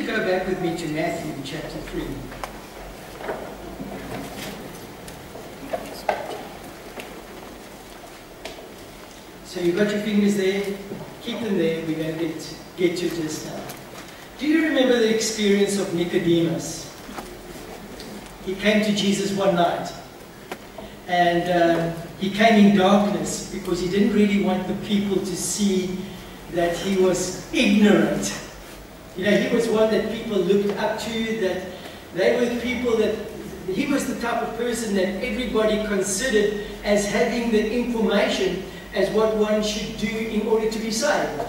to go back with me to Matthew chapter 3. So you've got your fingers there, keep them there, we're going to get, get to this now. Do you remember the experience of Nicodemus? He came to Jesus one night and um, he came in darkness because he didn't really want the people to see that he was ignorant. You know, he was one that people looked up to, that they were people that he was the type of person that everybody considered as having the information as what one should do in order to be saved.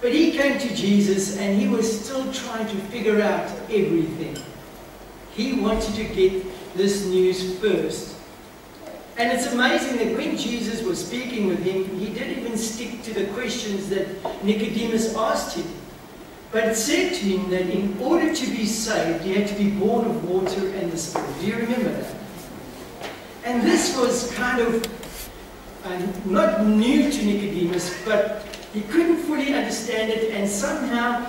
But he came to Jesus and he was still trying to figure out everything. He wanted to get this news first. And it's amazing that when Jesus was speaking with him, he didn't even stick to the questions that Nicodemus asked him. But it said to him that in order to be saved, you had to be born of water and the Spirit. Do you remember that? And this was kind of uh, not new to Nicodemus, but he couldn't fully understand it and somehow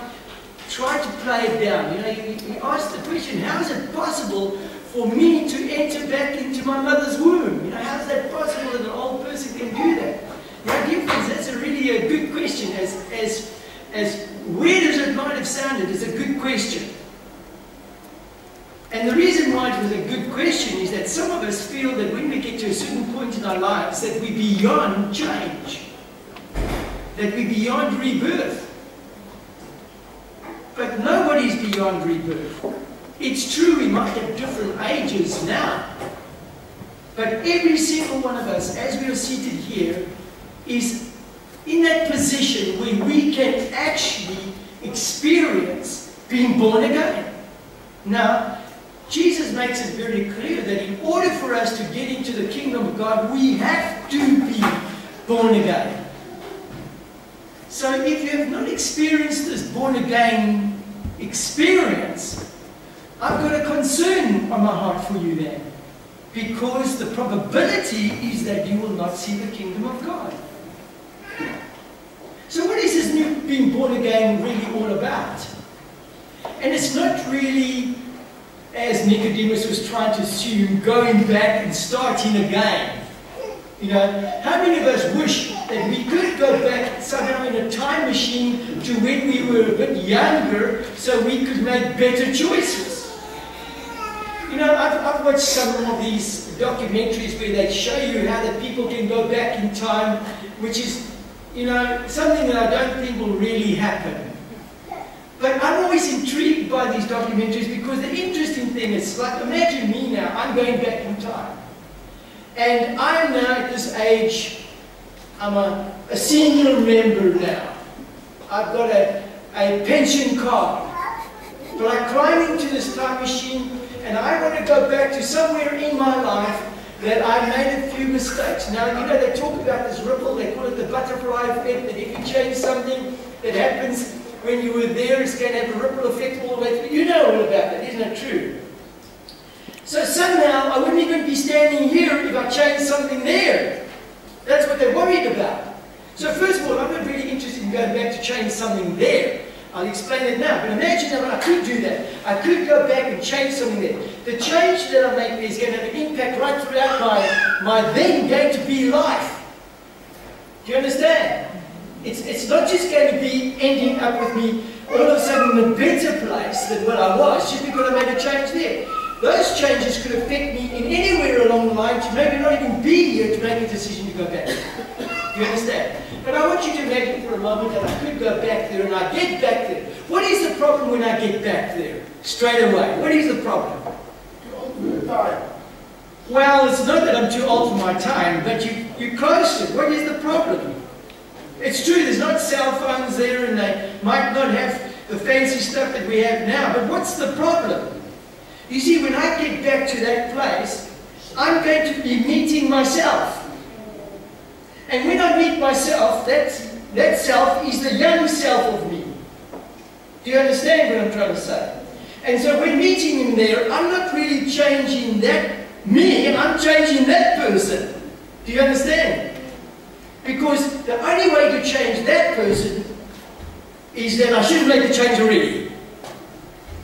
tried to play it down. You know, he, he asked the question, how is it possible for me to enter back into my mother's womb. You know, how is that possible that an old person can do that? The idea that's a really a good question. As, as, as weird as it might have sounded, it's a good question. And the reason why it was a good question is that some of us feel that when we get to a certain point in our lives that we're beyond change. That we're beyond rebirth. But nobody's beyond rebirth. It's true we might have different ages now, but every single one of us, as we are seated here, is in that position where we can actually experience being born again. Now, Jesus makes it very clear that in order for us to get into the kingdom of God, we have to be born again. So if you have not experienced this born again experience, I've got a concern on my heart for you then. Because the probability is that you will not see the kingdom of God. So what is this new being born again really all about? And it's not really, as Nicodemus was trying to assume, going back and starting again. You know, how many of us wish that we could go back somehow in a time machine to when we were a bit younger so we could make better choices? You know, I've, I've watched some of these documentaries where they show you how the people can go back in time, which is, you know, something that I don't think will really happen. But I'm always intrigued by these documentaries because the interesting thing is, like, imagine me now, I'm going back in time. And I'm now at this age, I'm a, a senior member now. I've got a, a pension card. But I climb into this time machine and I want to go back to somewhere in my life that I made a few mistakes. Now, you know, they talk about this ripple, they call it the butterfly effect, that if you change something that happens when you were there, it's going to have a ripple effect all the way through. You know all about that, isn't it true? So somehow, I wouldn't even be standing here if I changed something there. That's what they're worried about. So first of all, I'm not really interested in going back to change something there. I'll explain it now. But imagine that I could do that. I could go back and change something there. The change that I make is going to have an impact right throughout my, my then going to be life. Do you understand? It's, it's not just going to be ending up with me all of a sudden in a better place than what I was just because I made a change there. Those changes could affect me in anywhere along the line to maybe not even be here to make a decision to go back. You understand? But I want you to imagine for a moment that I could go back there and I get back there. What is the problem when I get back there? Straight away. What is the problem? Well, it's not that I'm too old for my time, but you, you're closer. What is the problem? It's true, there's not cell phones there and they might not have the fancy stuff that we have now, but what's the problem? You see, when I get back to that place, I'm going to be meeting myself. And when I meet myself, that's, that self is the young self of me. Do you understand what I'm trying to say? And so when meeting him there, I'm not really changing that me, I'm changing that person. Do you understand? Because the only way to change that person is that I shouldn't make the change already.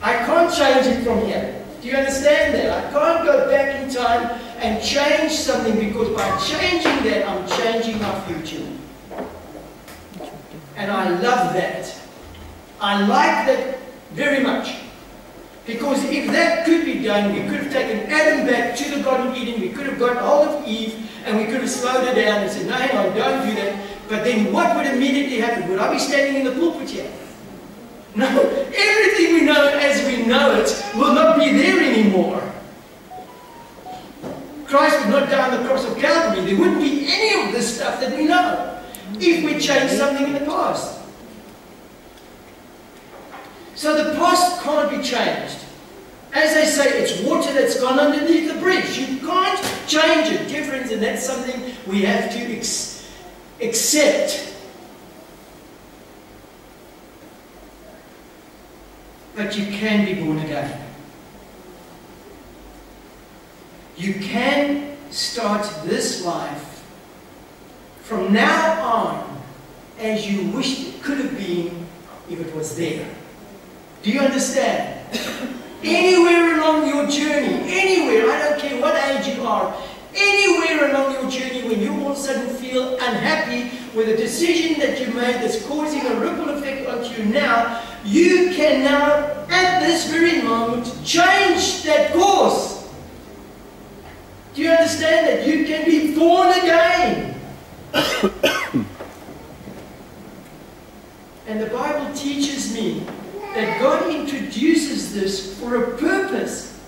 I can't change it from here. Do you understand that? I can't go back in time and change something because by changing that, I'm changing my future. And I love that. I like that very much. Because if that could be done, we could have taken Adam back to the Garden of Eden, we could have got hold of Eve, and we could have slowed her down and said, no, no, don't do that. But then what would immediately happen? Would I be standing in the pulpit here? No, everything we know as we know it will not be there anymore. Christ would not die on the cross of Calvary. There wouldn't be any of this stuff that we know if we changed something in the past. So the past can't be changed. As they say, it's water that's gone underneath the bridge. You can't change it. Dear friends, and that's something we have to accept. But you can be born again. You can start this life from now on as you wished it could have been if it was there. Do you understand? Anywhere along your journey, anywhere, I don't care what age you are, anywhere along your journey when you all of a sudden feel unhappy with a decision that you made that's causing a ripple effect onto you now, you can now, at this very moment, change that course. Do you understand that? You can be born again. and the Bible teaches me that God introduces this for a purpose.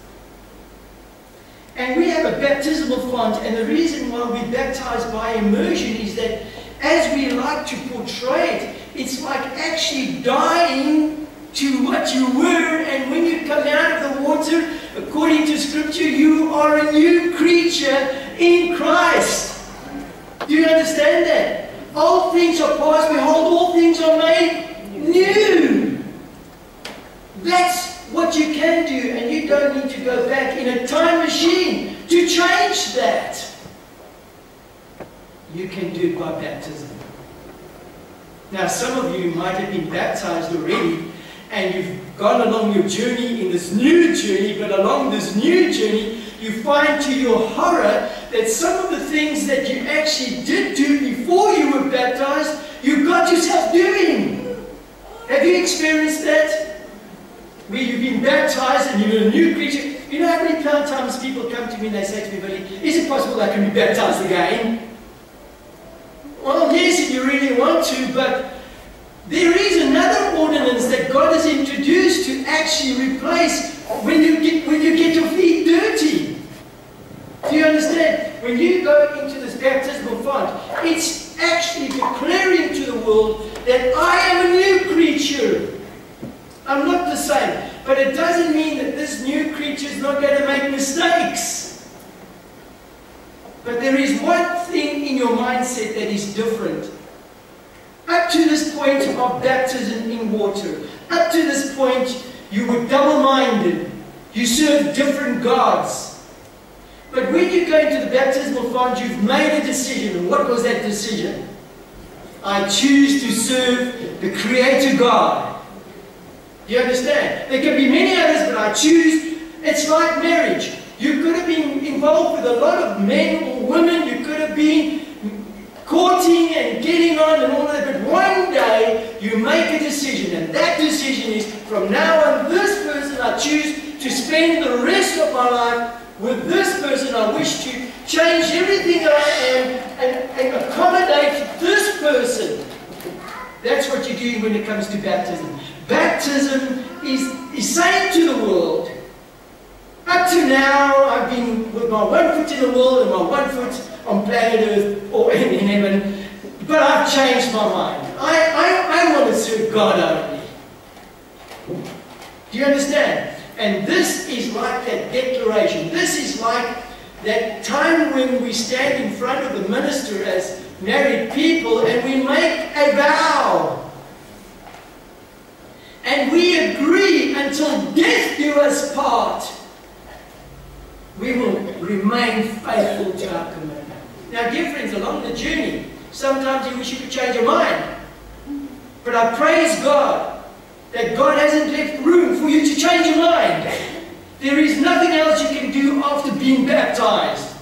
And we have a baptismal font, and the reason why we baptize by immersion is that as we like to portray it, it's like actually dying to what you were, and when you come out of the water, according to Scripture, you are a new creature in Christ. Do you understand that? All things are past, behold, all things are made new. That's what you can do, and you don't need to go back in a time machine to change that. You can do it by baptism. Now, some of you might have been baptized already, and you've gone along your journey in this new journey, but along this new journey, you find to your horror that some of the things that you actually did do before you were baptized, you got yourself doing. Have you experienced that? where you've been baptized and you're a new creature. You know how many times people come to me and they say to me, Billy, is it possible I can be baptized again? Well, yes, if you really want to, but there is another ordinance that God has introduced to actually replace when you get, when you get your feet dirty. Do you understand? When you go into this baptismal font, it's actually declaring to the world that I am a new creature. I'm not the same. But it doesn't mean that this new creature is not going to make mistakes. But there is one thing in your mindset that is different. Up to this point of baptism in water, up to this point, you were double-minded. You served different gods. But when you go into the baptismal font, you've made a decision. And what was that decision? I choose to serve the Creator God. You understand? There can be many others, but I choose. It's like marriage. You could have been involved with a lot of men or women. You could have been courting and getting on and all that. But one day you make a decision, and that decision is from now on, this person I choose to spend the rest of my life with this person. I wish to change everything I am and, and accommodate this person. That's what you do when it comes to baptism. Baptism is, is saying to the world, up to now I've been with my one foot in the world and my one foot on planet Earth or in, in heaven, but I've changed my mind. I, I, I want to serve God only. Do you understand? And this is like that declaration. This is like that time when we stand in front of the minister as married people and we make a vow. And we agree until death do us part. We will remain faithful to our commitment. Now, dear friends, along the journey, sometimes you wish you could change your mind. But I praise God that God hasn't left room for you to change your mind. There is nothing else you can do after being baptized.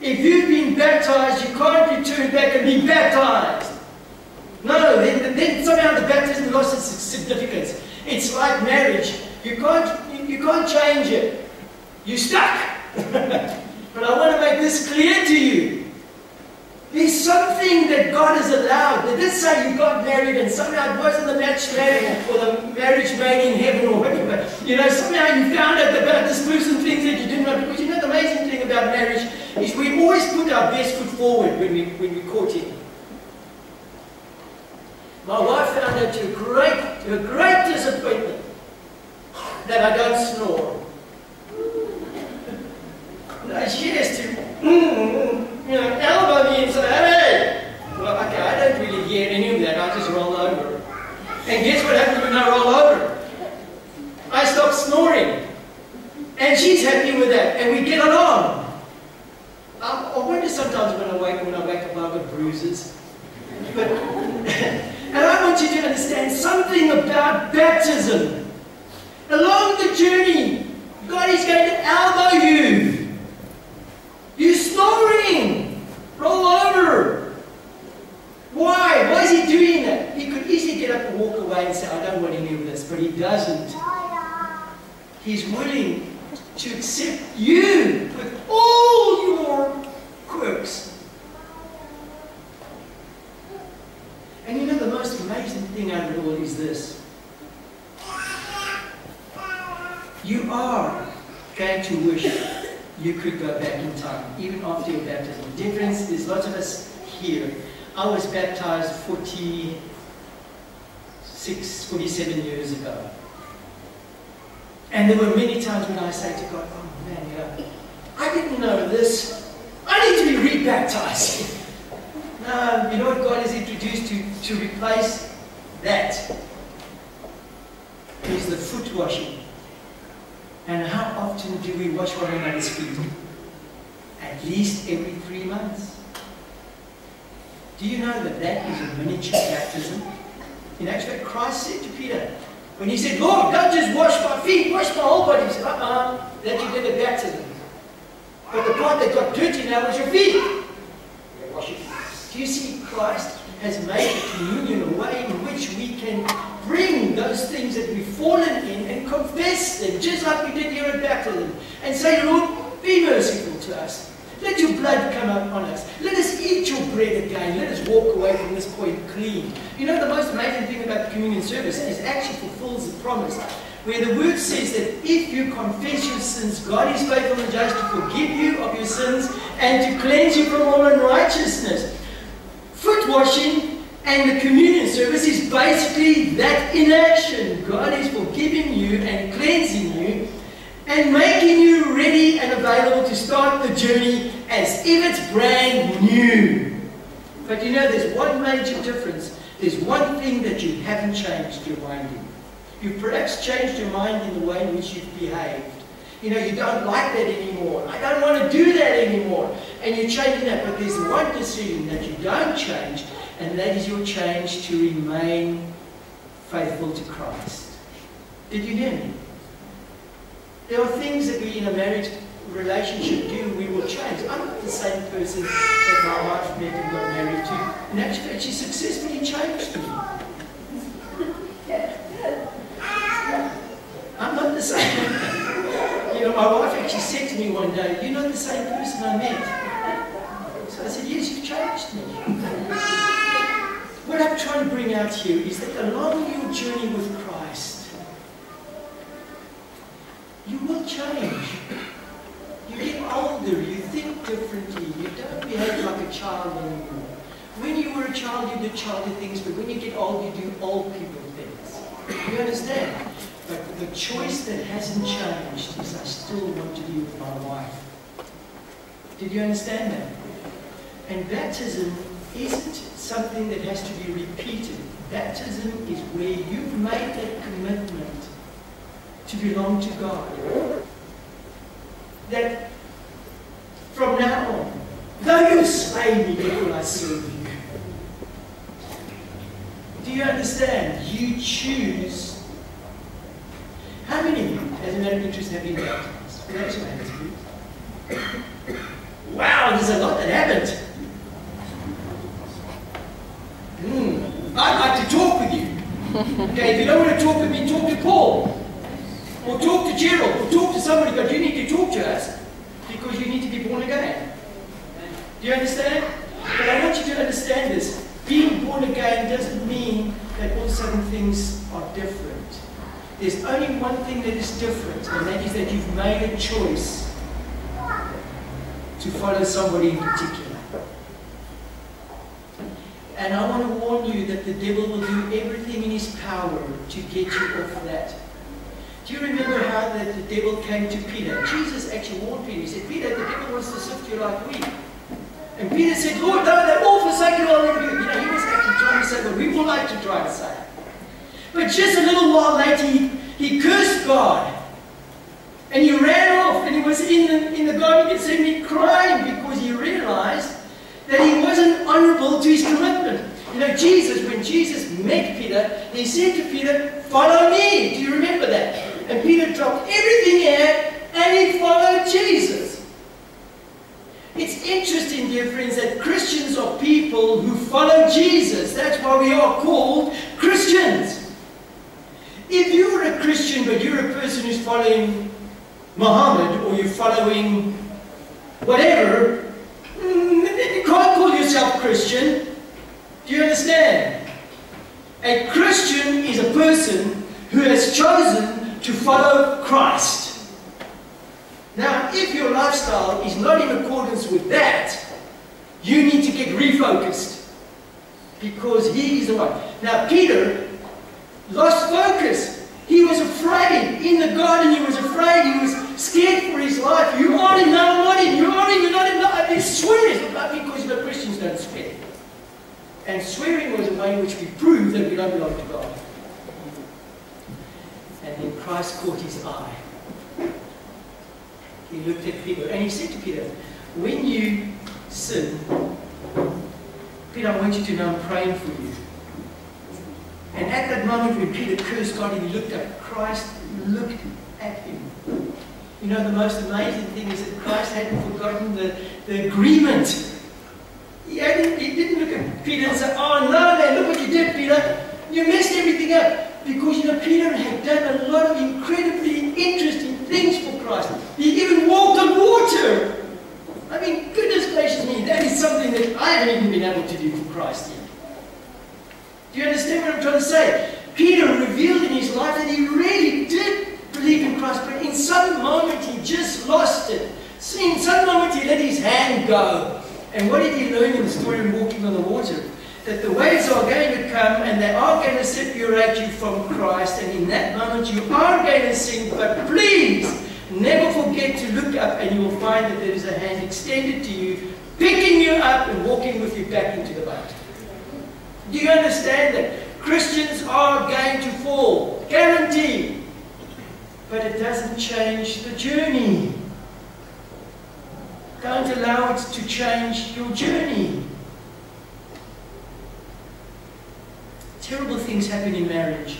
If you've been baptized, you can't return back and be baptized. No, then, then somehow the baptism lost its significance. It's like marriage. You can't, you, you can't change it. You're stuck. but I want to make this clear to you. There's something that God has allowed. They did say you got married and somehow it wasn't the match made or the marriage made in heaven or whatever. You know, somehow you found out about this person things that you didn't know. Because you know the amazing thing about marriage is we always put our best foot forward when we when we court him. My wife found out to a great to a great disappointment that I don't snore. Along. I, don't really hear any of that. I just roll over. And guess what happens when I roll over? I stop snoring. And she's happy with that. And we get along. I wonder sometimes when I wake when I wake up I've bruises. But and I want you to understand something about baptism. Along the journey, God is going to elbow you. Snoring. Roll over. Why? Why is he doing that? He could easily get up and walk away and say, I don't want any of this, but he doesn't. He's willing to accept you with all your quirks. And you know the most amazing thing out of it all is this. You are going to wish you could go back in time, even after your baptism. The difference, there's lots of us here. I was baptized 46, 47 years ago. And there were many times when I say to God, oh man, you know, I didn't know this. I need to be rebaptized. no, you know what God has introduced to, to replace that is the foot washing. And how often do we wash one another's feet? At least every three months. Do you know that that is a miniature baptism? In actual fact, Christ said to Peter, when he said, Lord, don't just wash my feet, wash my whole body. He said, uh-uh, that you did a baptism. But the part that got dirty now was your feet. Do you see Christ has made communion a way which we can bring those things that we've fallen in and confess them, just like we did here at Bethlehem, and say, Lord, be merciful to us. Let your blood come up on us. Let us eat your bread again. Let us walk away from this point clean. You know, the most amazing thing about the communion service is actually fulfills the promise where the word says that if you confess your sins, God is faithful and just to forgive you of your sins and to cleanse you from all unrighteousness. Foot washing and the communion service is basically that in action. God is forgiving you and cleansing you and making you ready and available to start the journey as if it's brand new. But you know, there's one major difference. There's one thing that you haven't changed your mind in. You've perhaps changed your mind in the way in which you've behaved. You know, you don't like that anymore. I don't want to do that anymore. And you're changing that. But there's one decision that you don't change, and that is your change to remain faithful to Christ. Did you hear me? There are things that we in a marriage relationship do, we will change. I'm not the same person that my wife met and got married to. And actually, she successfully changed me. I'm not the same. you know, my wife actually said to me one day, you're not the same person I met. So I said, yes, you've changed me. What I'm trying to bring out here is that along your journey with Christ, you will change. You get older, you think differently, you don't behave like a child anymore. When you were a child, you did childish things, but when you get old, you do old people things. You understand? But the choice that hasn't changed is I still want to be with my wife. Did you understand that? And baptism isn't something that has to be repeated. Baptism is where you've made that commitment to belong to God. That from now on, though you slay me, yet will I serve you. Do you understand? You choose How Hasn't had an interest in having baptized? Raise. Wow, there's a lot that haven't. Hmm. I'd like to talk with you. Okay, if you don't want to talk with me, talk to Paul. Or talk to Gerald. Or talk to somebody, but you need to talk to us because you need to be born again. Do you understand? But I want you to understand this. Being born again doesn't mean that all of a sudden things are different. There's only one thing that is different, and that is that you've made a choice to follow somebody in particular. And I want to warn you that the devil will do everything in his power to get you off that. Do you remember how that the devil came to Peter? Jesus actually warned Peter. He said, Peter, the devil wants to sift you like wheat. And Peter said, Lord, no, they all forsake you, I'll never do You know, he was actually trying to say what we would like to try to say. But just a little while later, he, he cursed God. And he ran off, and he was in the, in the Garden of Gethsemane crying because he realized that he wasn't honorable to his commitment. You know, Jesus, when Jesus met Peter, he said to Peter, Follow me. Do you remember that? And Peter dropped everything he had and he followed Jesus. It's interesting, dear friends, that Christians are people who follow Jesus. That's why we are called Christians. If you're a Christian, but you're a person who's following Muhammad or you're following whatever, can't call yourself Christian. Do you understand? A Christian is a person who has chosen to follow Christ. Now, if your lifestyle is not in accordance with that, you need to get refocused because he is the one. Now, Peter lost focus. He was afraid. In the garden, he was afraid. He was scared for his life. You are I'm not him. You are him, you're not him. No, I swear because the Christians don't swear. And swearing was a way in which we prove that we don't belong to God. And then Christ caught his eye. He looked at Peter and he said to Peter, When you sin, Peter, I want you to know I'm praying for you. And at that moment when Peter cursed God he looked up, Christ looked at him. You know, the most amazing thing is that Christ hadn't forgotten the, the agreement he, hadn't, he didn't look at Peter and say, Oh no, man, look what you did, Peter. You messed everything up. Because, you know, Peter had done a lot of incredibly interesting things for Christ. He even walked on water. I mean, goodness gracious me, that is something that I haven't even been able to do for Christ yet. You understand what I'm trying to say? Peter revealed in his life that he really did believe in Christ, but in some moment he just lost it. In some moment he let his hand go. And what did he learn in the story of walking on the water? That the waves are going to come and they are going to separate you from Christ. And in that moment you are going to sink. But please, never forget to look up and you will find that there is a hand extended to you, picking you up and walking with you back into the. Do you understand that? Christians are going to fall. Guaranteed. But it doesn't change the journey. Don't allow it to change your journey. Terrible things happen in marriage,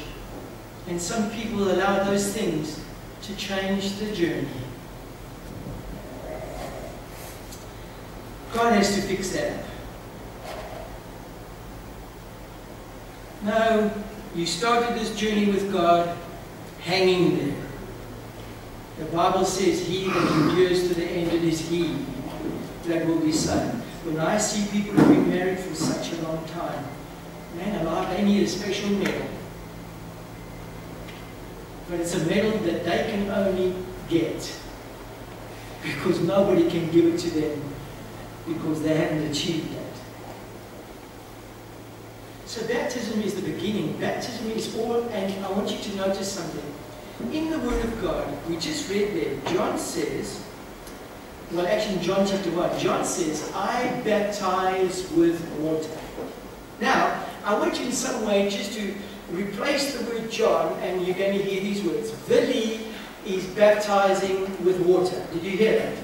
and some people allow those things to change the journey. God has to fix that. No, you started this journey with God hanging there. The Bible says, He that endures to the end, it is He that will be saved. When I see people who've been married for such a long time, man alive, they need a special medal. But it's a medal that they can only get because nobody can give it to them because they haven't achieved that. So baptism is the beginning. Baptism is all, and I want you to notice something. In the Word of God, we just read there, John says, well, actually, in John chapter 1, John says, I baptize with water. Now, I want you in some way just to replace the word John, and you're going to hear these words. Billy is baptizing with water. Did you hear that?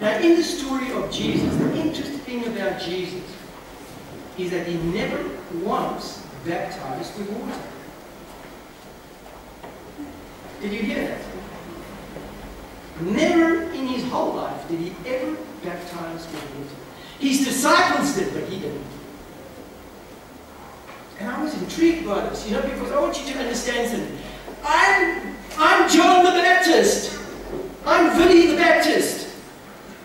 Now, in the story of Jesus, the interesting thing about Jesus is that he never once baptized with water. Did you hear that? Never in his whole life did he ever baptize with water. His disciples did, but he didn't. And I was intrigued by this, you know, because I want you to understand something. I'm, I'm John the Baptist. I'm Billy the Baptist.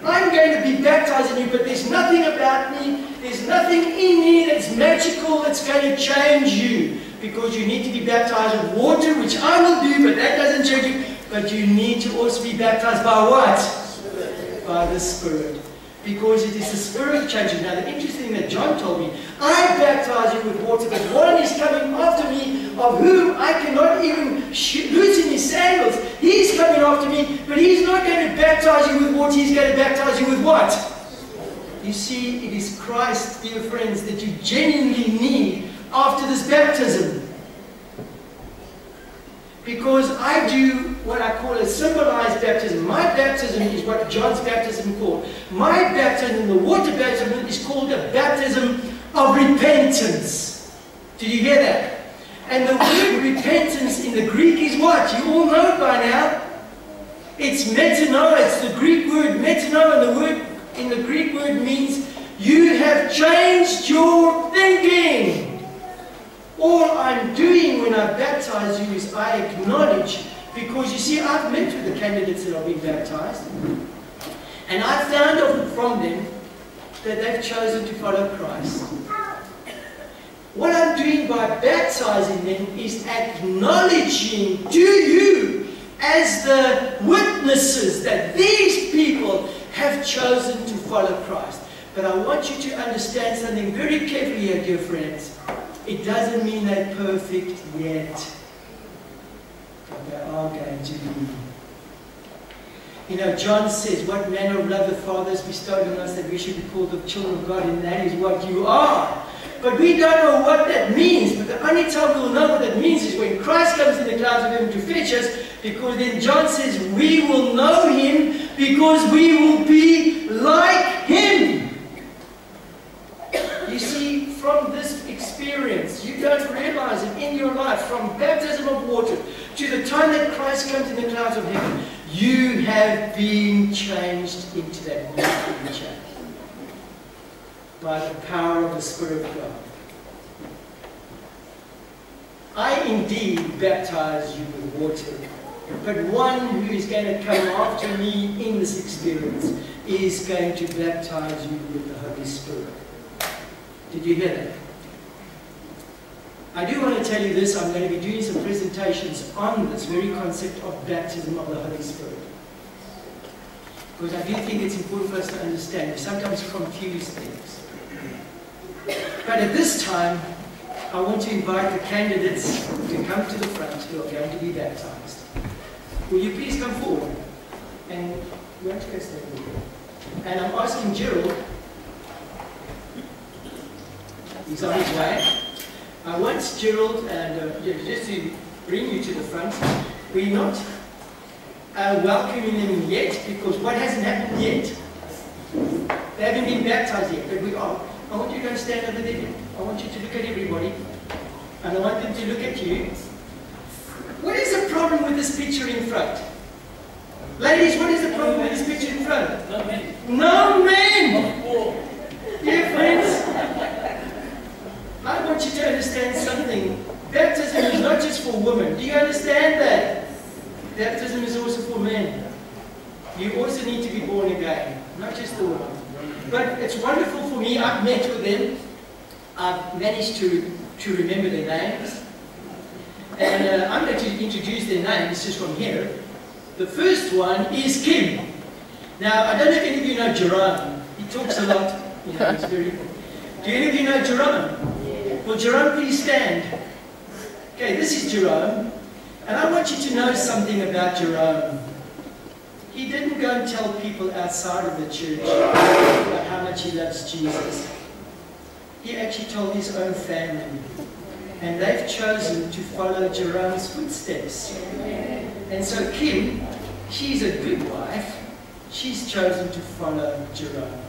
I'm going to be baptizing you, but there's nothing about me, there's nothing in me that's magical that's going to change you. Because you need to be baptized with water, which I will do, but that doesn't change you. But you need to also be baptized by what? By the Spirit because it is the Spirit that changes. Now, the interesting thing that John told me, I baptize you with water, but one is coming after me, of whom I cannot even loosen his sandals. He's coming after me, but he's not going to he's going to baptize you with what? You see, it is Christ, dear friends, that you genuinely need after this baptism. Because I do what I call a symbolized baptism. My baptism is what John's baptism called. My baptism, the water baptism, is called a baptism of repentance. Did you hear that? And the word repentance in the Greek is what? You all know it by now. It's metanoia. It's the Greek word metanoia. The word in the Greek word means you have changed your thinking. All I'm doing when I baptize you is I acknowledge because you see, I've met with the candidates that are being baptized, and I found from them that they've chosen to follow Christ. What I'm doing by baptizing them is acknowledging to you as the witnesses that these people have chosen to follow Christ. But I want you to understand something very carefully here, dear friends. It doesn't mean they're perfect yet but they are going to be. You know, John says, What manner of love the Father has bestowed on us that we should be called the children of God, and that is what you are. But we don't know what that means. But the only time we'll know what that means is when Christ comes in the clouds of heaven to fetch us, because then John says, We will know him because we will be like him. You see, from this experience, you don't realize it in your life, from baptism of water to the time that Christ comes in the clouds of heaven, you have been changed into that new creature by the power of the Spirit of God. I indeed baptize you with water, but one who is going to come after me in this experience is going to baptize you with the Holy Spirit. Did you hear that? I do want to tell you this, I'm going to be doing some presentations on this very concept of baptism of the Holy Spirit. Because I do think it's important for us to understand. We sometimes confuse things. But at this time, I want to invite the candidates to come to the front who are going to be baptized. Will you please come forward? And you want to go And I'm asking Gerald, he's on his way. I want Gerald and uh, just to bring you to the front, we're not uh, welcoming them yet because what hasn't happened yet? They haven't been baptized yet, but we are. I want you to stand over there. I want you to look at everybody. And I want them to look at you. What is the problem with this picture in front? Ladies, what is the problem with this picture in front? No men. No men! Dear friends, I want you to understand something. Baptism is not just for women. Do you understand that? Baptism is also for men. You also need to be born again, not just the women. But it's wonderful for me. I've met with them. I've managed to, to remember their names. And uh, I'm going to introduce their names just from here. The first one is Kim. Now, I don't know if any of you know Jerome. He talks a lot. You know, he's very... Do any of you know Jerome? Will Jerome please stand? Okay, this is Jerome. And I want you to know something about Jerome. He didn't go and tell people outside of the church about how much he loves Jesus. He actually told his own family. And they've chosen to follow Jerome's footsteps. And so Kim, she's a good wife. She's chosen to follow Jerome.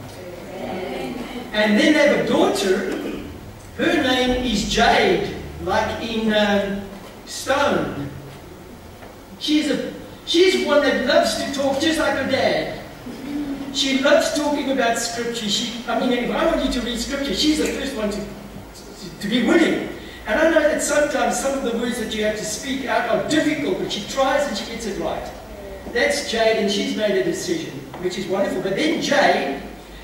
And then they have a daughter her name is Jade, like in um, stone. She's a, She's one that loves to talk just like her dad. She loves talking about scripture. She, I mean, if I want you to read scripture, she's the first one to, to, to be willing. And I know that sometimes some of the words that you have to speak out are difficult, but she tries and she gets it right. That's Jade, and she's made a decision, which is wonderful. But then Jade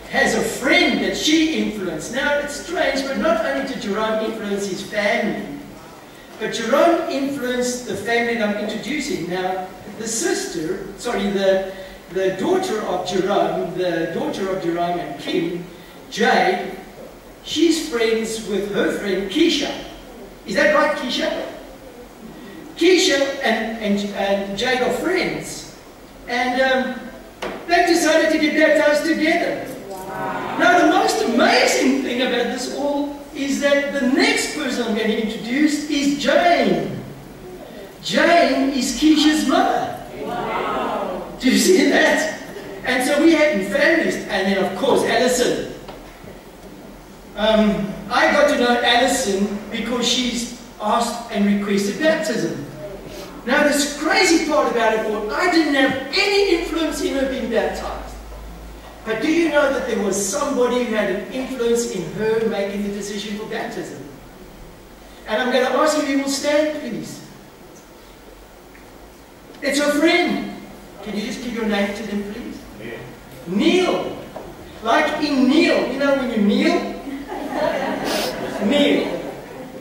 has a friend that she influenced. Now, it's strange, but not only did Jerome influence his family, but Jerome influenced the family that I'm introducing. Now, the sister, sorry, the the daughter of Jerome, the daughter of Jerome and Kim, Jade, she's friends with her friend Keisha. Is that right, Keisha? Keisha and, and, and Jade are friends. And um, they decided to get baptized together. Wow. Now, the most amazing thing about this all is that the next person I'm going to introduce is Jane. Jane is Keisha's mother. Wow. Do you see that? And so we had families, and then of course Alison. Um, I got to know Alison because she's asked and requested baptism. Now this crazy part about it all, I didn't have any influence in her being baptized. But do you know that there was somebody who had an influence in her making the decision for baptism? And I'm going to ask you if you will stand, please. It's her friend. Can you just give your name to them, please? Yeah. Kneel. Like in kneel. You know when you kneel? kneel.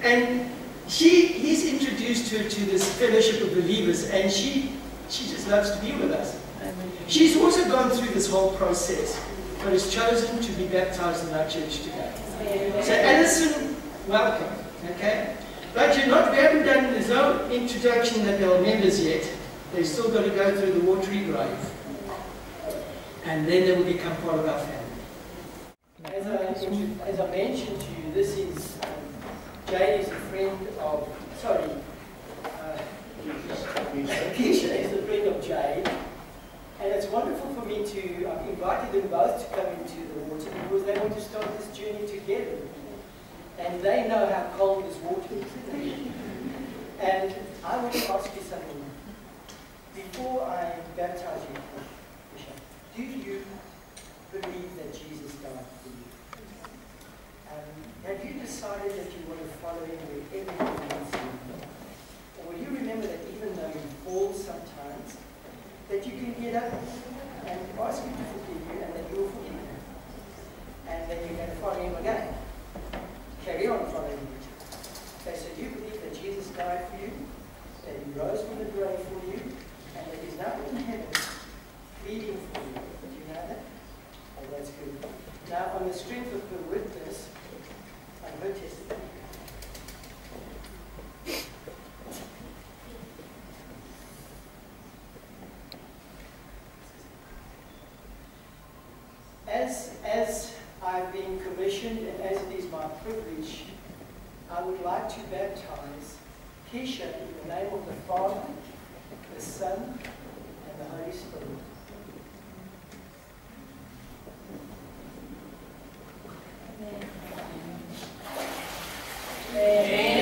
And she, he's introduced her to this fellowship of believers, and she, she just loves to be with us. She's also gone through this whole process, but has chosen to be baptized in our church today. So Alison, welcome. Okay? But you're not, we haven't done, there's no introduction that are members yet they still got to go through the watery grave. And then they will become part of our family. As I, as I mentioned to you, this is, um, Jane is a friend of, sorry, uh, Keisha is a friend of Jay. And it's wonderful for me to, I've invited them both to come into the water because they want to start this journey together. And they know how cold this water is. and I want to ask you something before I baptize you, Bishop, do you believe that Jesus died for you? Um, have you decided that you want to follow him wherever he leads you? Or will you remember that even though you fall sometimes, that you can get up and ask him to forgive you and that you will forgive him? And then you're going to follow him again. Carry on following him. Okay, so do you believe that Jesus died for you? That he rose from the grave for you? and it is not in heaven pleading for you. Do you know that? Oh, that's good. Now, on the strength of her witness, and her testimony, As, as I've been commissioned and as it is my privilege, I would like to baptize Keisha in the name of the Father, the Son, and the Holy Spirit. Amen. Amen.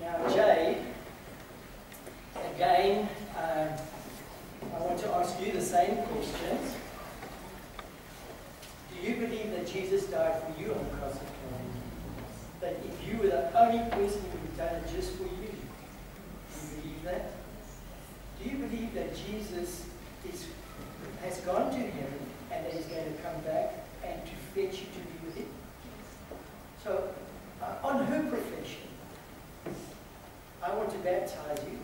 Now, Jay, again, uh, I want to ask you the same questions. Do you believe that Jesus died for you on the cross of Calvary? That if you were the only person who would have done it just for you, do you believe that? Do you believe that Jesus is, has gone to heaven and that he's going to come back and to fetch you to be with him? So, uh, on her profession, I want to baptize you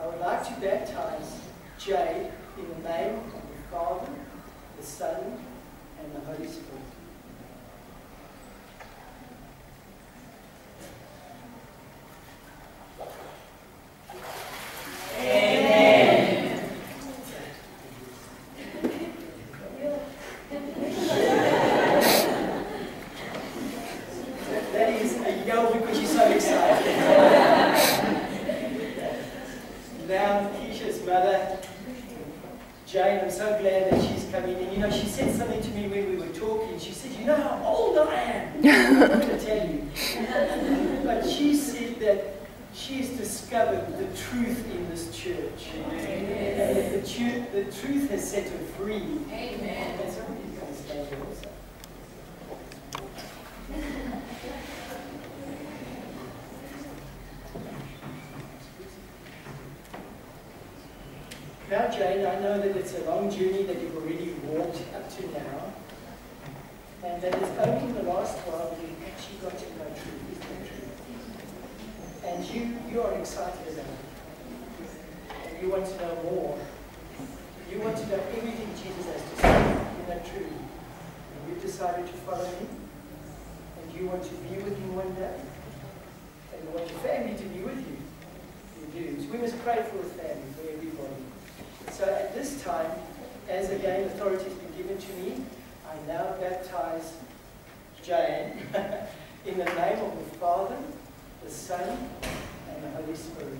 I would like to baptize Jade in the name of the Father, the Son, and the Holy Spirit. That is a yell because you're so excited. now Keisha's mother, Jane, I'm so glad that she's coming in. You know, she said something to me when we were talking. She said, you know how old I am? I'm going to tell you. but she said that she's discovered the truth in this church. And the, truth, the truth has set her free. Amen. And somebody's going to stand there also. Now, Jane, I know that it's a long you've already walked up to now, and that it's only in the last while you've actually got to know truth, that true? And you, you are excited about it. And you want to know more. You want to know everything Jesus has to say. Isn't that true? And you've decided to follow him, and you want to be with him one day, and you want your family to be with you. You do. So we must pray for a family, for everybody. So at this time, as again authority has been given to me, I now baptize Jane in the name of the Father, the Son, and the Holy Spirit.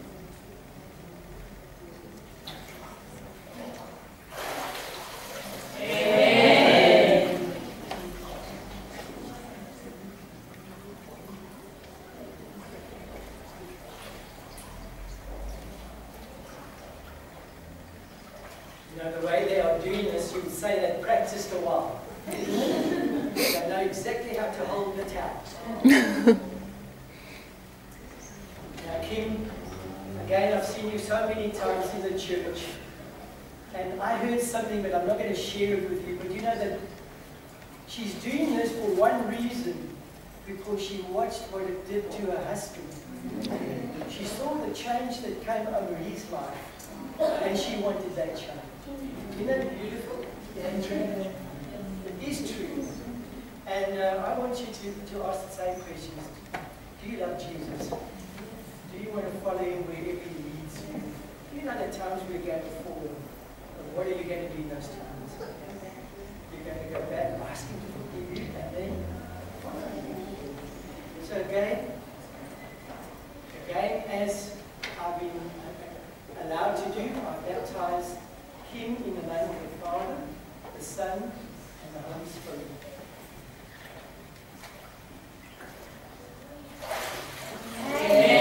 You know, the way they are doing this, you would say they practiced a while. they know exactly how to hold the towel. Now, Kim, again, I've seen you so many times in the church, and I heard something, but I'm not going to share it with you. But you know that she's doing this for one reason, because she watched what it did to her husband. She saw the change that came over his life, and she wanted that change. Isn't that beautiful? Yeah. It is true. And uh, I want you to, to ask the same questions. Do you love Jesus? Do you want to follow him wherever he leads you? You know the times we're going to fall. What are you going to do in those times? You're going to go back, and ask him to forgive you, and then follow him. So again, again, as I've been allowed to do, I baptize him in the name of the Father, the Son, and the Holy Spirit. And